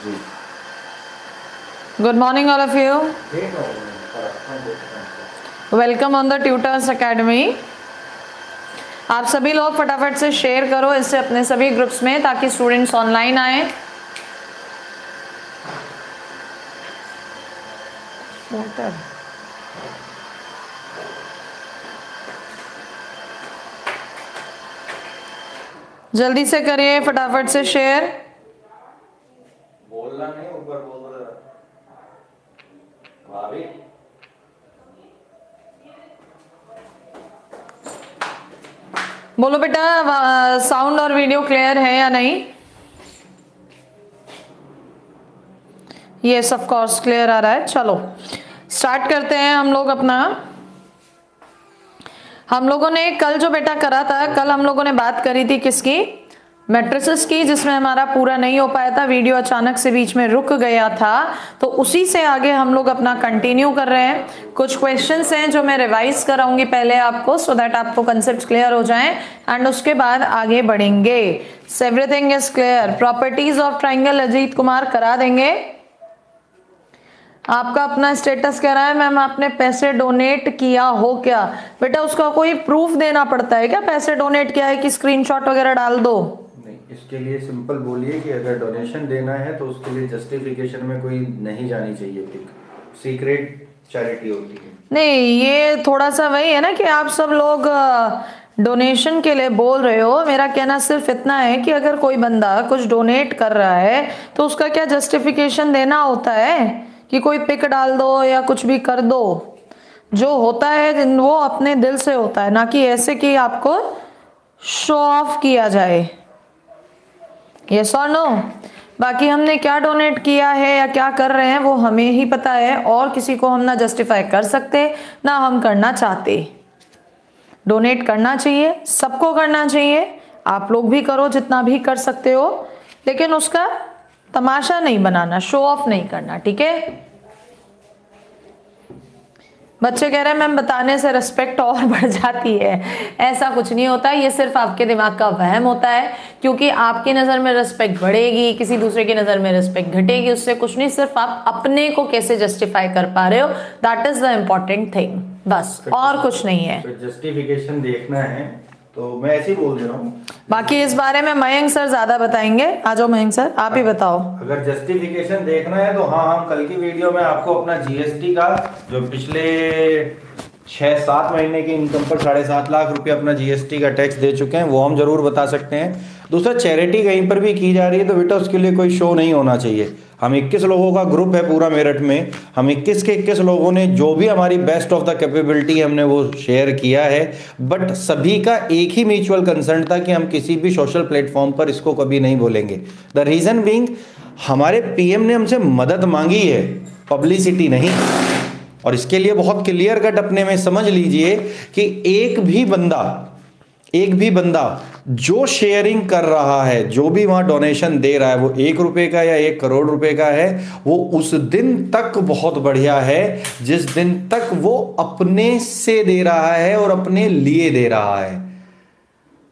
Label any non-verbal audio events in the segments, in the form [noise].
Good morning, all of you. Welcome on the Tutors Academy आप सभी लोग फटाफट से शेयर करो इससे अपने सभी ग्रुप्स में ताकि स्टूडेंट्स ऑनलाइन आए। जल्दी से करिए फटाफट से शेयर बोलना नहीं ऊपर बोल जरा भाभी? बोलो बेटा साउंड और वीडियो क्लियर है या नहीं? यस ऑफ़ कोर्स क्लियर आ रहा है। चलो स्टार्ट करते हैं हम लोग अपना। हम लोगों ने कल जो बेटा करा था, कल हम लोगों ने बात करी थी किसकी? मैट्रिसेस की, जिसमें हमारा पूरा नहीं हो पाया था, वीडियो अचानक से बीच में रुक गया था तो उसी से आगे हम लोग अपना कंटिन्यू कर रहे हैं। कुछ क्वेश्चन हैं जो मैं रिवाइज कराऊँगी पहले आपको सो so दैट आपको कंसेप्ट क्लियर हो जाए एंड उसके बाद आगे बढ़ेंगे। Everything is clear properties of triangle Ajit Kumar करा देंगे। आपका अपना स्टेटस कह रहा है, मैम, आपने पैसे डोनेट किया हो क्या? बेटा, उसका कोई प्रूफ देना पड़ता है क्या? पैसे डोनेट किया है कि स्क्रीनशॉट वगैरह डाल दो। इसके लिए सिंपल बोलिए कि अगर डोनेशन देना है तो उसके लिए जस्टिफिकेशन में कोई नहीं जानी चाहिए पिक सीक्रेट चैरिटी होती है। नहीं, ये थोड़ा सा वही है ना कि आप सब लोग डोनेशन के लिए बोल रहे हो। मेरा कहना सिर्फ़ इतना है कि अगर कोई बंदा कुछ डोनेट कर रहा है तो उसका क्या जस्टिफिकेशन देना होता है? कि कोई पिक डाल दो या कुछ भी कर दो। जो होता है, वो अपने दिल से होता है, ना कि ऐसे कि आपको शो ऑफ़ किया जाए। ये और नो बाकी हमने क्या डोनेट किया है या क्या कर रहे हैं, वो हमें ही पता है और किसी को हम ना जस्टिफाई कर सकते, ना हम करना चाहते। डोनेट करना चाहिए, सबको करना चाहिए, आप लोग भी करो जितना भी कर सकते हो, लेकिन उसका तमाशा नहीं बनाना शो ऑफ़ नहीं करना, ठीक है? बच्चे कह रहे हैं मैम बताने से रिस्पेक्ट और बढ़ जाती है। ऐसा कुछ नहीं होता ये सिर्फ़ आपके दिमाग का वहम होता है क्योंकि आपकी नज़र में रिस्पेक्ट बढ़ेगी किसी दूसरे की नज़र में रिस्पेक्ट घटेगी उससे कुछ नहीं सिर्फ़ आप अपने को कैसे जस्टिफाई कर पा रहे हो that is the important thing बस और कुछ नहीं है। जस्टिफिकेशन देखना है तो मैं ऐसे ही बोल दे रहा हूँ। बाकी इस बारे में मयंक सर ज़्यादा बताएँगे। आ जाओ मयंक सर आप ही बताओ। अगर जस्टिफिकेशन देखना है तो हाँ हम कल की वीडियो में आपको अपना जीएसटी का जो पिछले छह सात महीने की इनकम पर साढ़े सात लाख रुपए अपना जीएसटी का टैक्स दे चुके हैं वो हम ज़रूर बता सकते हैं। दूसरा चैरिटी कहीं पर भी की जा रही है तो बेटा उसके लिए कोई शो नहीं होना चाहिए। हम 21 लोगों का ग्रुप है पूरा मेरठ में। हम 21 के 21 लोगों ने जो भी हमारी बेस्ट ऑफ़ द कैपेबिलिटी हमने वो शेयर किया है। बट सभी का एक ही म्यूचुअल कंसर्न था कि हम किसी भी सोशल प्लेटफॉर्म पर इसको कभी नहीं बोलेंगे। द रीज़न बींग हमारे पीएम ने हमसे मदद मांगी है। पब्लिसिटी नहीं। और इसके लिए बहुत क्लियर कट अपने में समझ लीजिए कि एक भी बंदा, एक भी बंदा जो शेयरिंग कर रहा है, जो भी वहाँ डोनेशन दे रहा है, वो एक रुपए का या एक करोड़ रुपए का है, वो उस दिन तक बहुत बढ़िया है। जिस दिन तक वो अपने से दे रहा है और अपने लिए दे रहा है।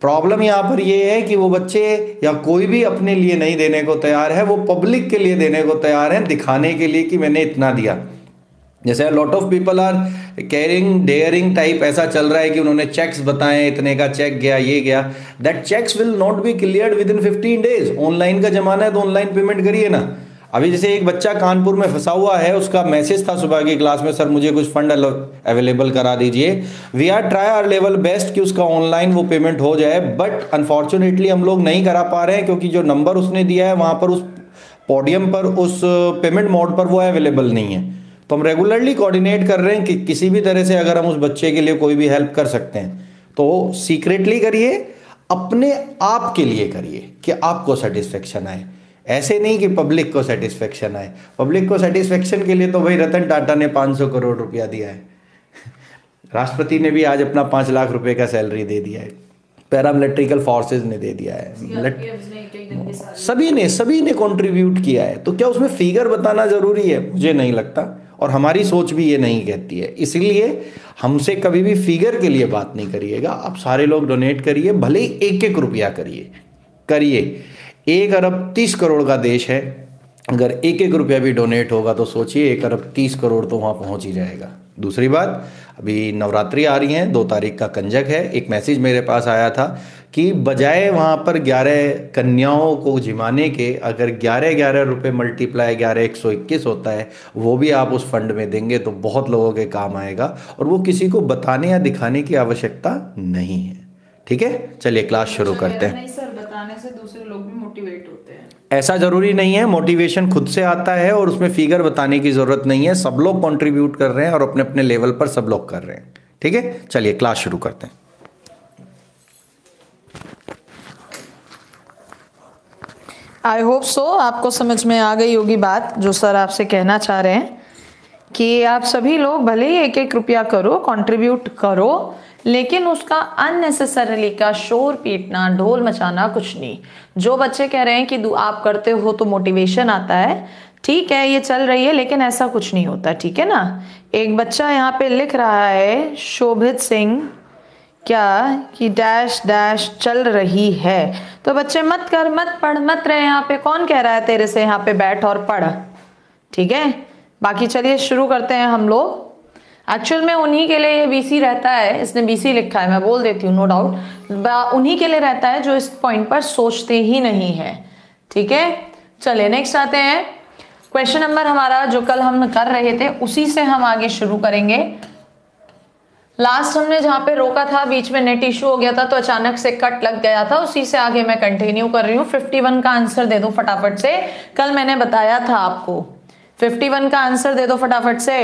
प्रॉब्लम यहाँ पर ये है कि वो बच्चे या कोई भी अपने लिए नहीं देने को तैयार है, वो पब्लिक के लिए देने को तैयार है, दिखाने के लिए कि मैंने इतना दिया। जैसे lot of people are carrying daring type ऐसा चल रहा है कि उन्होंने चेक्स बताए, इतने का चेक गया, ये गया। That checks will not be clear within fifteen days online का जमाना है तो ऑनलाइन पेमेंट करिए ना। अभी जैसे एक बच्चा कानपुर में फंसा हुआ है, उसका मैसेज था सुबह की क्लास में, सर, मुझे कुछ फंड अवेलेबल करा दीजिए। We are try our level best कि उसका ऑनलाइन वो पेमेंट हो जाए बट अनफॉर्चुनेटली हम लोग नहीं करा पा रहे हैं क्योंकि जो नंबर उसने दिया है, वहाँ पर उस पोडियम पर, उस पेमेंट मोड पर वो अवेलेबल नहीं है। तो हम रेगुलरली कोऑर्डिनेट कर रहे हैं कि किसी भी तरह से अगर हम उस बच्चे के लिए कोई भी हेल्प कर सकते हैं तो सीक्रेटली करिए अपने आप के लिए करिए कि आपको सेटिस्फेक्शन आए। ऐसे नहीं कि पब्लिक को सेटिस्फेक्शन आए। पब्लिक को सेटिस्फेक्शन के लिए तो भाई रतन टाटा ने 500 करोड़ रुपया दिया है। [laughs] राष्ट्रपति ने भी आज अपना पाँच लाख रुपए का सैलरी दे दिया है। पैरामिलिट्रिकल फोर्सेज ने दे दिया है। सभी ने सभी ने कंट्रीब्यूट किया है। तो क्या उसमें फिगर बताना ज़रूरी है? मुझे नहीं लगता। और हमारी सोच भी ये नहीं कहती है। इसलिए हमसे कभी भी फिगर के लिए बात नहीं करिएगा। आप सारे लोग डोनेट करिए, भले ही एक एक रुपया करिए। करिए। एक अरब तीस करोड़ का देश है। अगर एक एक रुपया भी डोनेट होगा तो सोचिए, एक अरब तीस करोड़ तो वहाँ पहुँच ही जाएगा। दूसरी बात, अभी नवरात्रि आ रही हैं, दो तारीख का कंजक है। एक मैसेज मेरे पास आया था कि बजाय वहाँ पर ग्यारह कन्याओं को जिमाने के अगर ग्यारह ग्यारह रुपये मल्टीप्लाई ग्यारह एक सौ इक्कीस होता है वो भी आप उस फंड में देंगे तो बहुत लोगों के काम आएगा और वो किसी को बताने या दिखाने की आवश्यकता नहीं है। ठीक है? चलिए क्लास शुरू करते हैं। नहीं सर बताने से दूसरे लोग भी मोटिवेट होते हैं। ऐसा ज़रूरी नहीं है मोटिवेशन खुद से आता है और उसमें फिगर बताने की ज़रूरत नहीं है। सब लोग कंट्रीब्यूट कर रहे हैं और अपने अपने लेवल पर सब लोग कर रहे हैं। ठीक है? चलिए क्लास शुरू करते हैं। आई होप सो आपको समझ में आ गई होगी बात जो सर आपसे कहना चाह रहे हैं कि आप सभी लोग भले ही एक एक रुपया करो कंट्रीब्यूट करो, लेकिन उसका अननेसेसरली का शोर पीटना, ढोल मचाना कुछ नहीं। जो बच्चे कह रहे हैं कि आप करते हो तो मोटिवेशन आता है। ठीक है, ये चल रही है, लेकिन ऐसा कुछ नहीं होता, ठीक है ना? एक बच्चा यहाँ पे लिख रहा है, शोभित सिंह क्या कि डैश डैश चल रही है? तो बच्चे, मत कर, मत पढ़, मत रहे यहाँ पे। कौन कह रहा है तेरे से यहाँ पे बैठ और पढ़? ठीक है? बाकी चलिए, शुरू करते हैं हम लोग। एक्चुअल में उन्हीं के लिए ये बीसी रहता है। इसने बीसी लिखा है, मैं बोल देती हूँ नो डाउट उन्हीं के लिए रहता है जो इस पॉइंट पर सोचते ही नहीं है। ठीक है? चलिए नेक्स्ट आते हैं। क्वेश्चन नंबर हमारा, जो कल हम कर रहे थे, उसी से हम आगे शुरू करेंगे। लास्ट हमने जहाँ पे रोका था, बीच में नेट इश्यू हो गया था तो अचानक से कट लग गया था। उसी से आगे मैं कंटिन्यू कर रही हूँ। 51 का आंसर दे दो फटाफट से। कल मैंने बताया था आपको। 51 का आंसर दे दो फटाफट से।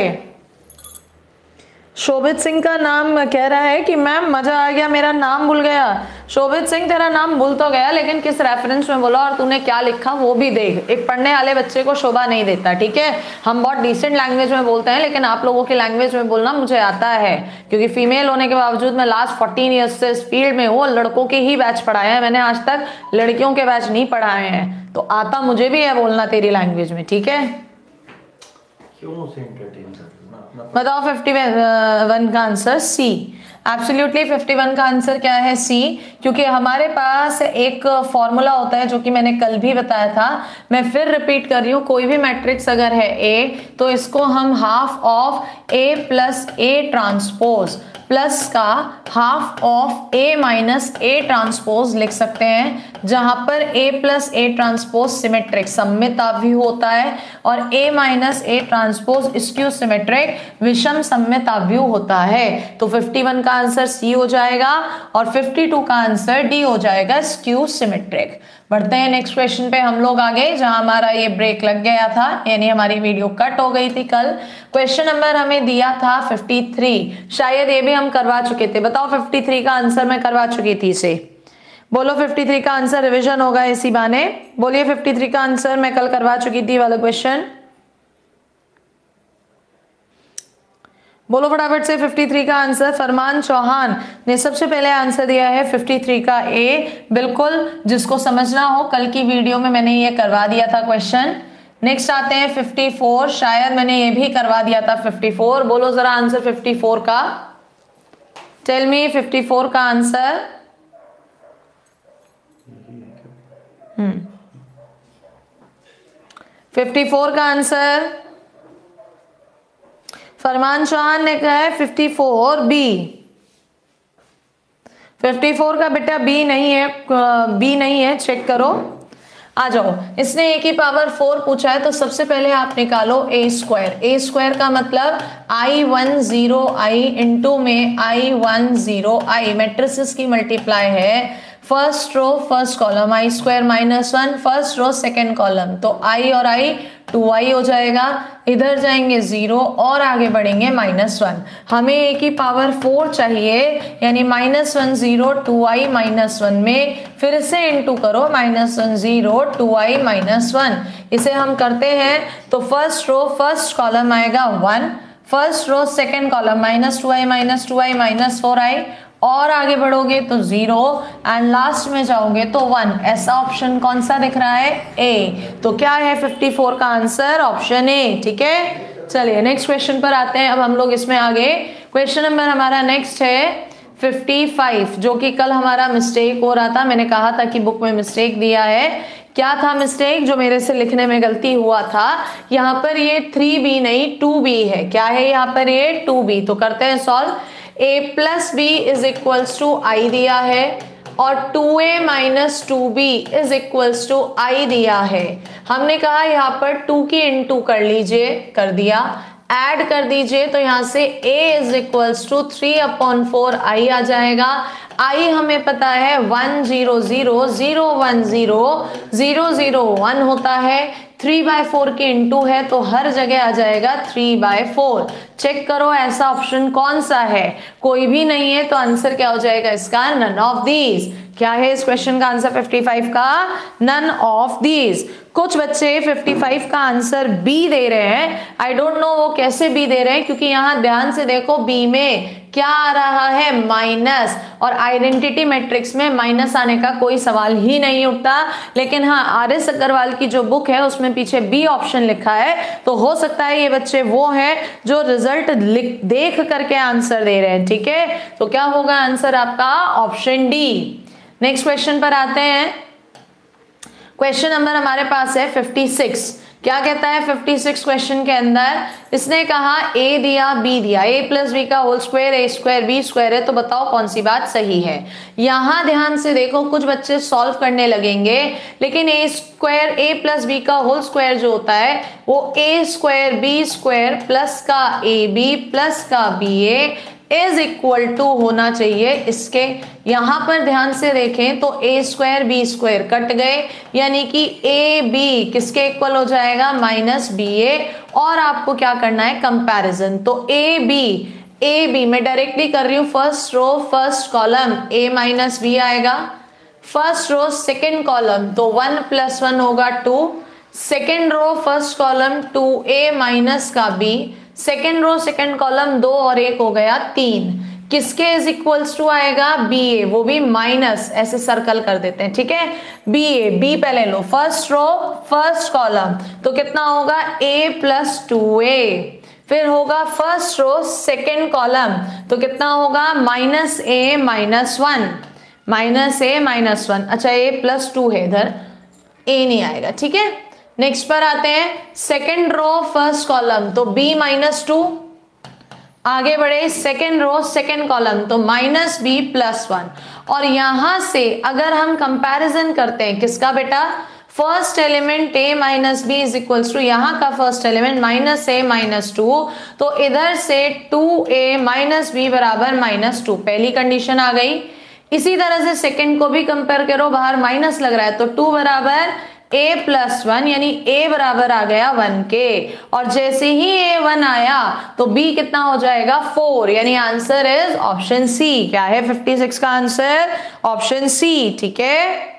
शोभित सिंह का नाम कह रहा है कि मैम, मज़ा आ गया, मेरा नाम भूल गया। शोभित सिंह, तेरा नाम भूल तो गया, लेकिन किस रेफरेंस में बोला और तूने क्या लिखा, वो भी देख। एक पढ़ने वाले बच्चे को शोभा नहीं देता, ठीक है? हम बहुत डिसेंट लैंग्वेज में बोलते हैं, लेकिन आप लोगों की लैंग्वेज में बोलना मुझे आता है, क्योंकि फीमेल होने के बावजूद मैं लास्ट फोर्टीन ईयर्स से इस फ़ील्ड में हूँ लड़कों के ही बैच पढ़ाए हैं। मैंने आज तक लड़कियों के बैच नहीं पढ़ाए हैं। तो आता मुझे भी है बोलना तेरी लैंग्वेज में, ठीक है? क्यों उसे एंटरटेन बताओ 51 का answer C absolutely fifty one का आंसर क्या है सी क्योंकि हमारे पास एक फॉर्मूला होता है जो कि मैंने कल भी बताया था। मैं फिर रिपीट कर रही हूँ, कोई भी मैट्रिक्स अगर है ए तो इसको हम half of A plus A transpose plus का half of A minus A transpose लिख सकते हैं, जहाँ पर A plus A transpose symmetric सम्मित भी होता है, और A minus A transpose skew symmetric विषम सम्मित आव्यू होता है। तो 51 का आंसर सी हो जाएगा, और 52 का आंसर डी हो जाएगा स्क्यू सिमेट्रिक बढ़ते हैं नेक्स्ट क्वेश्चन पे, हम लोग आगे, जहाँ हमारा ये ब्रेक लग गया था, यानी हमारी वीडियो कट हो गई थी कल। क्वेश्चन नंबर हमें दिया था 53 शायद ये भी हम करवा चुके थे। बताओ 53 का आंसर मैं करवा चुकी थी इसे। बोलो 53 का आंसर रिविजन होगा इसी बाने बोलिए 53 का आंसर मैं कल करवा चुकी थी वाला क्वेश्चन बोलो फटाफट से 53 का आंसर फरमान चौहान ने सबसे पहले आंसर दिया है 53 का ए बिल्कुल, जिसको समझना हो, कल की वीडियो में मैंने ये करवा दिया था क्वेश्चन नेक्स्ट आते हैं 54 शायद मैंने ये भी करवा दिया था 54 बोलो जरा आंसर 54 का। टेल मी 54 का आंसर हम्म। 54 का आंसर फरमान चौहान ने कहा है 54 बी 54 का बेटा बी नहीं है बी नहीं है चेक करो। आ जाओ। इसने ए की पावर फोर पूछा है तो सबसे पहले आप निकालो ए स्क्वायर ए स्क्वायर का मतलब i one zero i into में i one zero i matrix की मल्टीप्लाई है। First row first column i square minus one first row second column तो आई और आई टू आई हो जाएगा। इधर जाएँगे ज़ीरो और आगे बढ़ेंगे माइनस वन हमें ए की पावर फोर चाहिए, यानी minus one zero two i minus one में फिर से इंटू करो minus one zero two i minus one इसे हम करते हैं तो फ़र्स्ट रो फ़र्स्ट कॉलम आएगा one first row second column minus two i minus two i minus four i और आगे बढ़ोगे तो ज़ीरो एंड लास्ट में जाओगे तो वन ऐसा ऑप्शन कौन सा दिख रहा है? ए तो क्या है 54 का आंसर ऑप्शन ए ठीक है? चलिए नेक्स्ट क्वेश्चन पर आते हैं। अब हम लोग इसमें आगे। क्वेश्चन नंबर हमारा नेक्स्ट है 55 जो कि कल हमारा मिस्टेक हो रहा था। मैंने कहा था कि बुक में मिस्टेक दिया है। क्या था मिस्टेक जो मेरे से लिखने में गलती हुआ था। यहाँ पर ये थ्री बी नहीं टू बी है। क्या है यहाँ पर ये? टू बी तो करते हैं solve A plus B is equals to I दिया है और 2a A minus two B is equals to I दिया है। हमने कहा यहाँ पर 2 की इंटू कर लीजिए, कर दिया। ऐड कर दीजिए तो यहाँ से a is equals to three upon four I आ जाएगा। आई हमें पता है one zero zero zero one zero zero zero one होता है। थ्री बाय फोर के इंटू है तो हर जगह आ जाएगा थ्री बाय फोर। चेक करो ऐसा ऑप्शन कौन सा है। कोई भी नहीं है तो आंसर क्या हो जाएगा इसका? नन ऑफ़ दीज क्या है इस क्वेश्चन का आंसर 55 का? नन ऑफ़ दीज कुछ बच्चे 55 का आंसर बी दे रहे हैं। आई डोंट नो वो कैसे बी दे रहे हैं, क्योंकि यहाँ ध्यान से देखो बी में क्या आ रहा है? माइनस और आइडेंटिटी मैट्रिक्स में माइनस आने का कोई सवाल ही नहीं उठता। लेकिन हाँ आर एस अग्रवाल की जो बुक है, उसमें पीछे बी ऑप्शन लिखा है। तो हो सकता है ये बच्चे वो हैं जो रिज़ल्ट देख करके आंसर दे रहे हैं, ठीक है? तो क्या होगा आंसर आपका? ऑप्शन डी नेक्स्ट क्वेश्चन पर आते हैं। क्वेश्चन नंबर हमारे पास है 56 क्या कहता है 56 क्वेश्चन के अंदर? इसने कहा, a दिया, b दिया। A प्लस बी का whole square A square B square है तो बताओ कौन सी बात सही है। यहाँ ध्यान से देखो, कुछ बच्चे सॉल्व करने लगेंगे, लेकिन A square a plus B का होल स्क्वायर जो होता है, वो A square B square plus का ए बी प्लस का B A is equal to होना चाहिए इसके। यहाँ पर ध्यान से देखें तो A square B square cut गए, यानी कि ए बी किसके इक्वल हो जाएगा? माइनस बी ए और आपको क्या करना है? कंपैरिजन तो ए बी ए बी मैं डायरेक्टली कर रही हूँ first row first column A minus B आएगा। फ़र्स्ट रो सेकेंड कॉलम तो वन प्लस वन होगा two second row first column two A minus का B second row second column दो और एक हो गया तीन। किसके इज़ इक्वल्स टू आएगा? बी ए वो भी माइनस ऐसे सर्कल कर देते हैं, ठीक है? बी ए बी पहले लो। फ़र्स्ट रो फ़र्स्ट कॉलम तो कितना होगा? ए प्लस टू ए फिर होगा फ़र्स्ट रो सेकेंड कॉलम तो कितना होगा? Minus A minus one minus A minus one अच्छा ए प्लस टू है इधर। ए नहीं आएगा, ठीक है? नेक्स्ट पर आते हैं सेकेंड रो फ़र्स्ट कॉलम तो बी माइनस टू आगे बढ़े सेकेंड रो सेकेंड कॉलम तो माइनस बी प्लस वन और यहाँ से अगर हम कंपैरिजन करते हैं, किसका बेटा? First element A minus B is equals to यहाँ का first element minus A minus two तो इधर से टू ए माइनस बी बराबर माइनस टू पहली कंडीशन आ गई. इसी तरह से सेकेंड को भी कंपेयर करो, बाहर माइनस लग रहा है तो टू बराबर ए प्लस वन यानी ए बराबर आ गया वन के। और जैसे ही ए वन आया तो बी कितना हो जाएगा? फोर यानी आंसर इज़ ऑप्शन सी क्या है? फिफ्टी सिक्स का आंसर ऑप्शन सी ठीक है?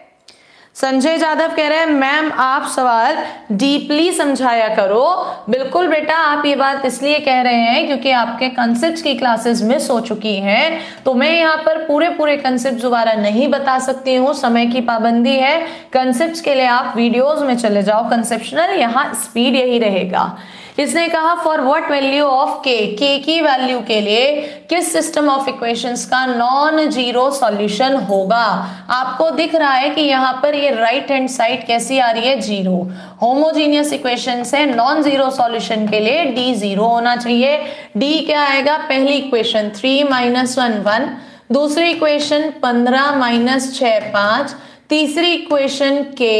संजय जाधव कह रहे हैं, मैम, आप सवाल डीपली समझाया करो। बिल्कुल बेटा, आप ये बात इसलिए कह रहे हैं क्योंकि आपके कंसेप्ट की क्लासेस मिस हो चुकी हैं तो मैं यहाँ पर पूरे पूरे कंसेप्ट दोबारा नहीं बता सकती हूँ। समय की पाबंदी है। कंसेप्ट के लिए आप वीडियोज़ में चले जाओ। कंसेप्शनल यहाँ स्पीड यही रहेगा। इसने कहा फॉर व्हाट वैल्यू ऑफ़ के के की वैल्यू के लिए किस सिस्टम ऑफ़ इक्वेशंस का नॉन ज़ीरो सॉल्यूशन होगा? आपको दिख रहा है कि यहाँ पर ये राइट हैंड साइड कैसी आ रही है? ज़ीरो होमोजीनियस इक्वेशन से नॉन ज़ीरो सॉल्यूशन के लिए डी ज़ीरो होना चाहिए. डी क्या आएगा? पहली equation three minus one one दूसरी इक्वेशन पंद्रह माइनस छ पाँच. तीसरी equation k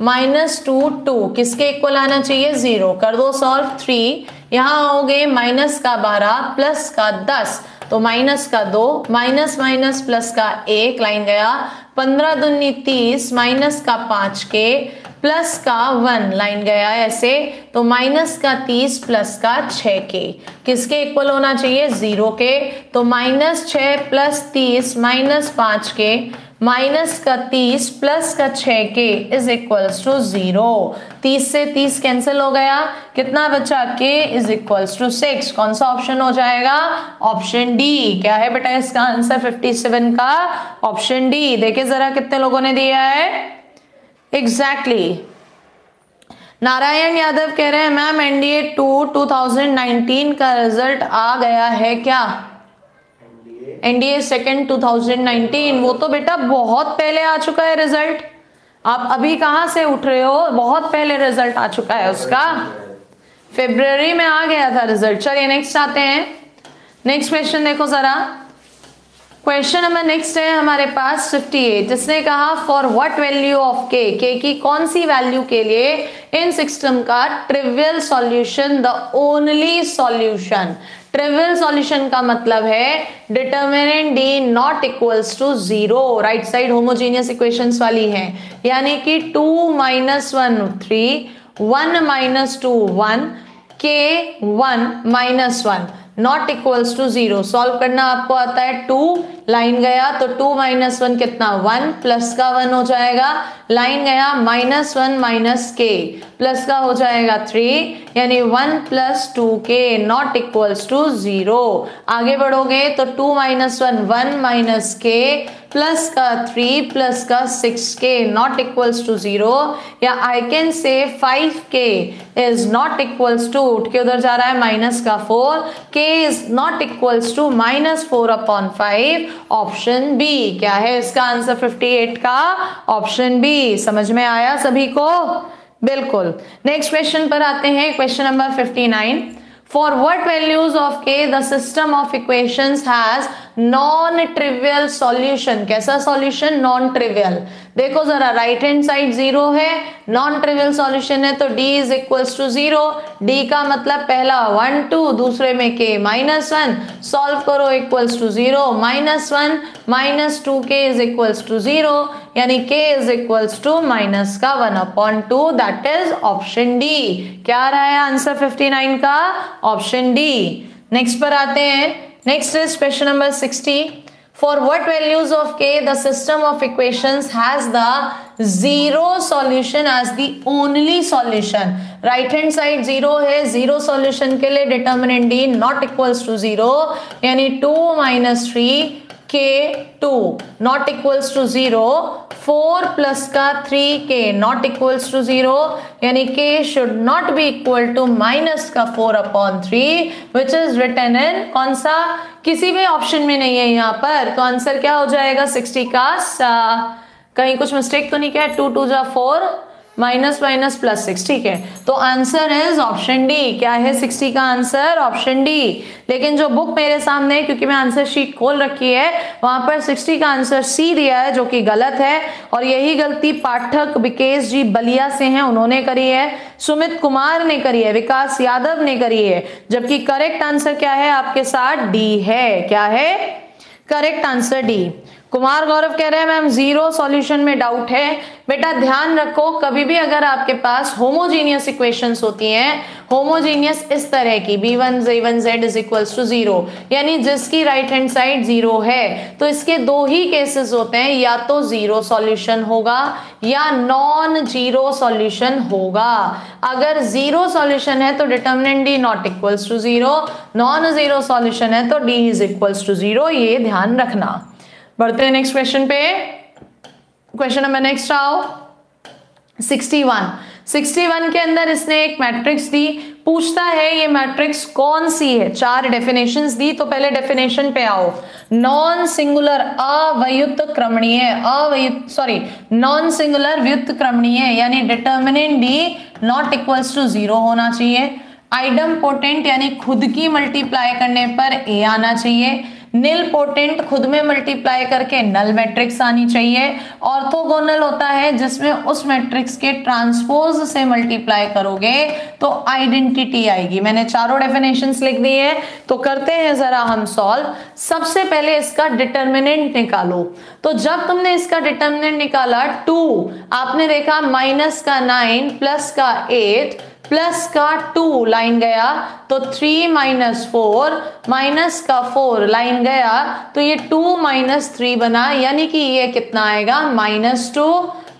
minus two two किसके इक्वल आना चाहिए? ज़ीरो कर दो सॉल्व थ्री यहाँ हो गए माइनस का बारह प्लस का दस. तो माइनस का दो, माइनस माइनस प्लस का एक, लाइन गया। पंद्रह दुन्नी तीस, माइनस का पाँच के, प्लस का वन, लाइन गया ऐसे। तो माइनस का तीस, प्लस का छ के। किसके इक्वल होना चाहिए? ज़ीरो के। तो माइनस छ प्लस तीस, माइनस पाँच के। माइनस का तीस प्लस का छ के इज़ इक्वल्स टू ज़ीरो। तीस से तीस कैंसिल हो गया। कितना बचा? के इज़ इक्वल्स टू सिक्स। कौन सा ऑप्शन हो जाएगा? Option D. क्या है बेटा इसका आंसर? फिफ्टी सेवन का ऑप्शन डी। देखिए जरा कितने लोगों ने दिया है। Exactly exactly. नारायण यादव कह रहे हैं, मैम एनडीए टू टू का रिज़ल्ट आ गया है क्या? एनडीए सेकेंड 2019 वो तो बेटा बहुत पहले आ चुका है रिज़ल्ट आप अभी कहाँ से उठ रहे हो? बहुत पहले रिज़ल्ट आ चुका है उसका। फेब्रवरी में आ गया था रिज़ल्ट चलिए नेक्स्ट आते हैं। नेक्स्ट क्वेश्चन देखो जरा। क्वेश्चन नंबर नेक्स्ट है हमारे पास 58 इसने कहा फॉर व्हाट वैल्यू ऑफ़ के के की कौन सी वैल्यू के लिए इन सिस्टम का trivial solution the only solution trivial solution का मतलब है determinant D not equals to zero right side homogeneous equations वाली है। यानी कि two minus one three one minus two one k one minus one not equals to zero solve करना आपको आता है टू लाइन गया तो टू माइनस वन कितना? वन प्लस का वन हो जाएगा। लाइन गया minus one minus k plus का हो जाएगा थ्री यानी one plus two k not equals to zero आगे बढ़ोगे तो two minus one one minus k plus का थ्री प्लस का six k not equals to zero या I can say five k is not equals to उठ के उधर जा रहा है माइनस का four k is not equals to minus four upon five option B क्या है इसका आंसर 58 का? ऑप्शन बी समझ में आया सभी को? बिल्कुल। नेक्स्ट क्वेश्चन पर आते हैं question number 59 for what values of k the system of equations has non trivial solution कैसा सॉल्यूशन नॉन ट्रिवियल देखो जरा राइट हैंड साइड ज़ीरो है नॉन ट्रिवियल सॉल्यूशन है तो d is equals to zero D का मतलब पहला one two दूसरे में k माइनस वन सॉल्व करो equals to zero minus one minus two k is equals to zero यानी k is equals two minus का one upon two that is option D क्या रहा है आंसर 59 का? Option D next पर आते हैं. Next is question number 60. For what values of k the system of equations has the zero solution as the only solution. Right hand side zero है zero solution के लिए determinant d not equals to zero यानी 2 minus 3 K 2 not equals to zero. Four plus का three k not equals to zero यानी k should not be equal to minus का four upon three which is written in कौन सा? किसी भी option में नहीं है यहाँ पर। तो आंसर क्या हो जाएगा? सिक्सटी का कहीं कुछ मिस्टेक तो नहीं क्या? टू टू जा four minus minus plus six, ठीक है? तो आंसर इज़ ऑप्शन डी। क्या है सिक्सटी का आंसर? Option D. लेकिन जो बुक मेरे सामने है, क्योंकि मैं आंसर शीट खोल रखी है, वहाँ पर सिक्सटी का आंसर सी दिया है, जो कि गलत है। और यही गलती पाठक विकेश जी बलिया से हैं, उन्होंने करी है। सुमित कुमार ने करी है, विकास यादव ने करी है। जबकि करेक्ट आंसर क्या है आपके साथ? डी है। क्या है? Correct answer D Kumar Gaurav कह रहे हैं, मैम, ज़ीरो सॉल्यूशन में डाउट है। बेटा, ध्यान रखो, कभी भी अगर आपके पास होमोजीनियस इक्वेशंस होती हैं, होमोजीनियस इस तरह की B one J one Z is equals to zero यानी जिसकी राइट हैंड साइड ज़ीरो है तो इसके दो ही केसेस होते हैं, या तो ज़ीरो सॉल्यूशन होगा, या नॉन ज़ीरो सॉल्यूशन होगा। अगर ज़ीरो सॉल्यूशन है तो determinant D not equals to zero non zero solution है तो D is equals to zero ये ध्यान रखना। बढ़ते हैं नेक्स्ट क्वेश्चन पे। क्वेश्चन नंबर नेक्स्ट आओ। 61 61 के अंदर इसने एक मैट्रिक्स दी। पूछता है, ये मैट्रिक्स कौन सी है? चार डेफिनेशंस दी तो पहले डेफिनेशन पे आओ। नॉन सिंगुलर अवयुक्त क्रमणीय अवयुक्त सॉरी नॉन सिंगुलर व्युत क्रमणीय, यानी determinant D not equals to zero होना चाहिए। आइडम पोटेंट यानी खुद की मल्टीप्लाई करने पर ए आना चाहिए। नील पोटेंट खुद में मल्टीप्लाई करके नल मैट्रिक्स आनी चाहिए। ऑर्थोगोनल होता है, जिसमें उस मैट्रिक्स के ट्रांसपोज से मल्टीप्लाई करोगे तो आइडेंटिटी आएगी। मैंने चारों डेफिनेशंस लिख दी है। तो करते हैं जरा हम सॉल्व। सबसे पहले इसका डिटर्मिनेंट निकालो। तो जब तुमने इसका डिटर्मिनेंट निकाला, टू, आपने देखा माइनस का नाइन, प्लस का एट प्लस का टू लाइन गया तो थ्री माइनस फोर माइनस का फोर लाइन गया तो ये टू माइनस थ्री बना, यानी कि ये कितना आएगा? माइनस टू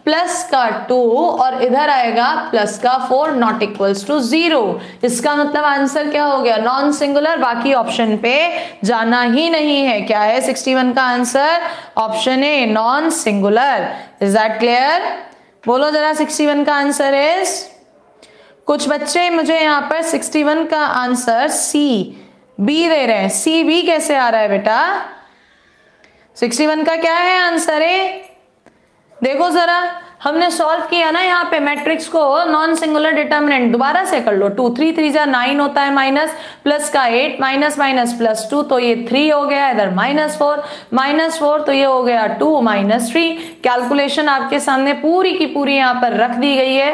प्लस का टू और इधर आएगा प्लस का four not equals to zero इसका मतलब आंसर क्या हो गया? नॉन सिंगुलर बाकी ऑप्शन पे जाना ही नहीं है। क्या है? 61 का answer option A non singular is that clear बोलो जरा 61 का आंसर इज़ कुछ बच्चे मुझे यहाँ पर 61 का आंसर सी बी दे रहे हैं। सी बी कैसे आ रहा है बेटा? 61 का क्या है आंसर है देखो जरा, हमने सॉल्व किया ना यहाँ पे मैट्रिक्स को नॉन सिंगुलर डिटर्मिनेंट दोबारा से कर लो। टू थ्री थ्री जा नाइन होता है माइनस प्लस का eight minus minus plus two तो ये थ्री हो गया। इधर माइनस फोर माइनस फोर तो ये हो गया टू माइनस थ्री कैलकुलेशन आपके सामने पूरी की पूरी यहाँ पर रख दी गई है।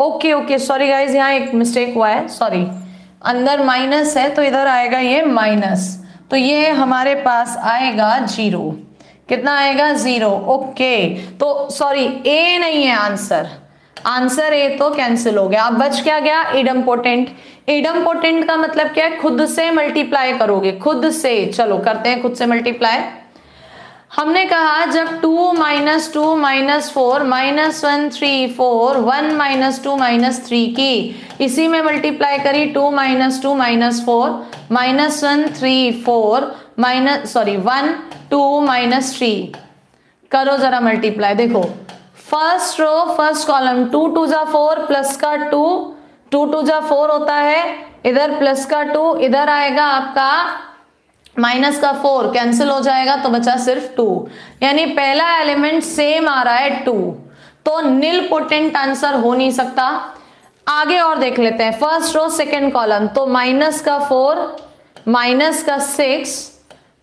ओके ओके सॉरी गाइज़ यहाँ एक मिस्टेक हुआ है. सॉरी अंदर माइनस है तो इधर आएगा ये माइनस तो ये हमारे पास आएगा ज़ीरो कितना आएगा? ज़ीरो ओके तो सॉरी ए नहीं है आंसर आंसर ए तो कैंसिल हो गया. अब बच क्या गया? इडम पोटेंट इडम पोटेंट का मतलब क्या है? खुद से मल्टीप्लाई करोगे. खुद से. चलो, करते हैं खुद से मल्टीप्लाई हमने कहा जब two minus two minus four minus one three four, one minus two minus three की। इसी में मल्टीप्लाई करी, two minus two minus four, minus one three four, minus sorry one, two minus three. करो जरा multiply देखो। First row first column two two जा four plus का two two two जा फोर होता है। इधर प्लस का टू, इधर आएगा आपका माइनस का फोर कैंसिल हो जाएगा तो बचा सिर्फ़ टू। यानी पहला एलिमेंट सेम आ रहा है टू। तो नील पोटेंट आंसर हो नहीं सकता। आगे और देख लेते हैं। फ़र्स्ट रो सेकेंड कॉलम तो माइनस का फोर माइनस का सिक्स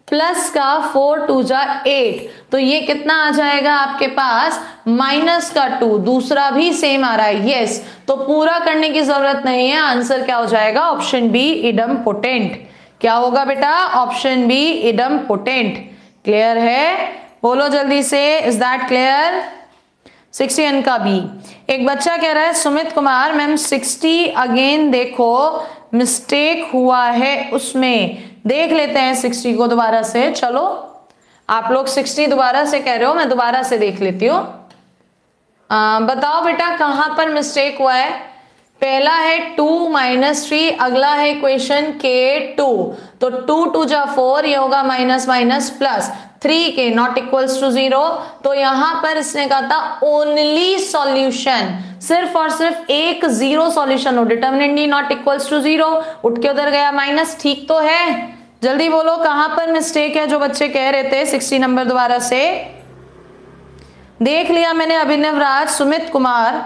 प्लस का फोर टू जा एट तो ये कितना आ जाएगा आपके पास? माइनस का टू दूसरा भी सेम आ रहा है। यस तो पूरा करने की ज़रूरत नहीं है। आंसर क्या हो जाएगा? ऑप्शन बी इडम पोटेंट क्या होगा बेटा? Option B idempotent clear है? बोलो जल्दी से is that clear sixty N का बी एक बच्चा कह रहा है, Sumit Kumar ma'am sixty again देखो मिस्टेक हुआ है उसमें। देख लेते हैं सिक्सटी को दोबारा से। चलो, आप लोग सिक्सटी दोबारा से कह रहे हो, मैं दोबारा से देख लेती हूँ। बताओ बेटा, कहाँ पर मिस्टेक हुआ है? पहला है टू माइनस थ्री, अगला है इक्वेशन के टू। तो टू टू जा फोर, ये होगा minus minus plus three k not equals to zero तो यहाँ पर इसने कहा था ओनली सॉल्यूशन सिर्फ़ और सिर्फ़ एक ज़ीरो सॉल्यूशन हो determinant not equals to zero उठ के उधर गया, माइनस ठीक तो है। जल्दी बोलो, कहाँ पर मिस्टेक है जो बच्चे कह रहे थे सिक्सटी नंबर दोबारा से? देख लिया मैंने अभिनव राज सुमित कुमार।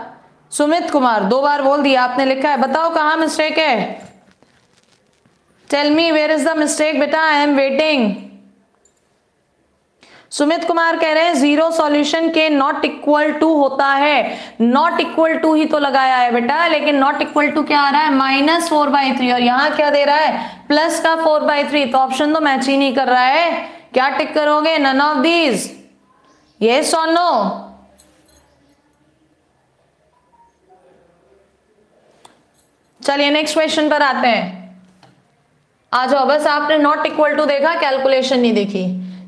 सुमित कुमार, दो बार बोल दिया, आपने लिखा है। बताओ कहाँ मिस्टेक है? Tell me where is the mistake बेटा? I am waiting Sumit Kumar कह रहे हैं zero solution k not equal to होता है। नॉट इक्वल टू ही तो लगाया है बेटा, लेकिन नॉट इक्वल टू क्या आ रहा है? माइनस फोर बाई थ्री और यहाँ क्या दे रहा है? प्लस का फोर बाई थ्री तो ऑप्शन तो मैच ही नहीं कर रहा है। क्या टिक करोगे? नन ऑफ़ दीज ये सोनो चलिए नेक्स्ट क्वेश्चन पर आते हैं। आ जाओ, बस आपने नॉट इक्वल टू देखा कैलकुलेशन नहीं देखी।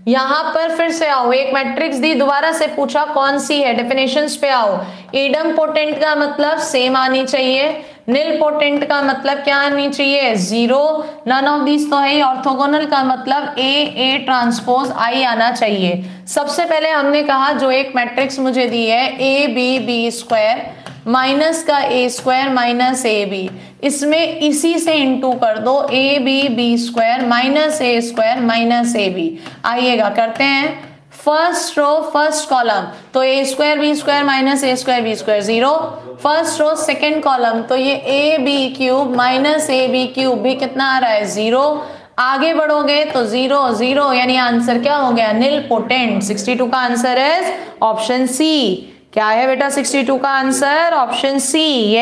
यहाँ पर फिर से आओ, एक मैट्रिक्स दी, दोबारा से पूछा, कौन सी है? डेफिनेशन पे आओ। एडम पोटेंट का मतलब सेम आनी चाहिए। नील पोटेंट का मतलब क्या आनी चाहिए? ज़ीरो नन ऑफ़ दिस तो है ऑर्थोगोनल का मतलब ए ए ट्रांसपोज आई आना चाहिए। सबसे पहले हमने कहा, जो एक मैट्रिक्स मुझे दी है A B B square minus का A square minus A B. इसमें इसी से इंटू कर दो, A B B square minus A square minus A B आइएगा, करते हैं। फ़र्स्ट रो फ़र्स्ट कॉलम तो A square B square minus A square B square zero first row second column तो ये A B cube minus A B cube भी कितना आ रहा है? ज़ीरो आगे बढ़ोगे तो ज़ीरो ज़ीरो यानी आंसर क्या हो गया? नील पोटेंट 62 का आंसर है ऑप्शन सी क्या है बेटा? 62 का आंसर ऑप्शन सी